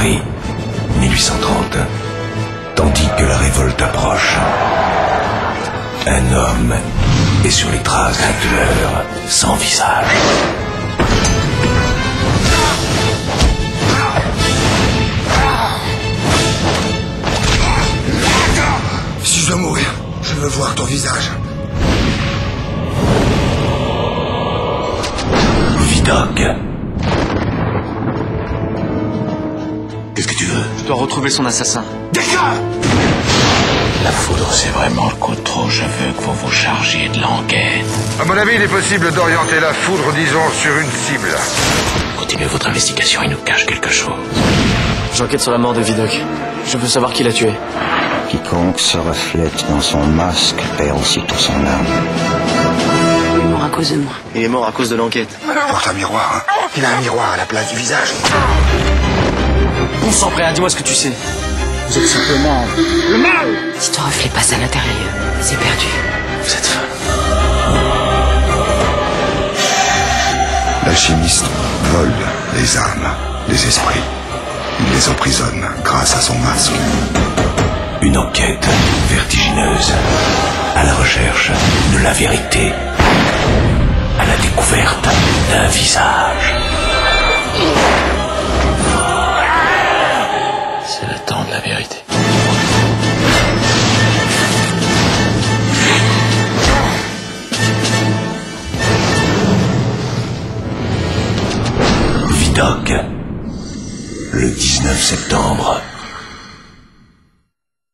Paris, 1830. Tandis que la révolte approche, un homme est sur les traces d'un tueur sans visage. Si je dois mourir, je veux voir ton visage. Vidocq. Dois retrouver son assassin. La foudre, c'est vraiment le coup trop. Je veux que vous vous chargiez de l'enquête. À mon avis, il est possible d'orienter la foudre, disons, sur une cible. Continuez votre investigation, il nous cache quelque chose. J'enquête sur la mort de Vidocq. Je veux savoir qui l'a tué. Quiconque se reflète dans son masque perd aussitôt son âme. Il est mort à cause de moi. Il est mort à cause de l'enquête. Porte un miroir, hein. Il a un miroir à la place du visage. On s'en prêt, dis-moi ce que tu sais? Vous êtes simplement Si ton reflet passe à l'intérieur, c'est perdu. Vous êtes folle. L'alchimiste vole les âmes, les esprits. Il les emprisonne grâce à son masque. Une enquête vertigineuse à la recherche de la vérité, à la découverte d'un visage. De la vérité. Vidocq. Le 19 septembre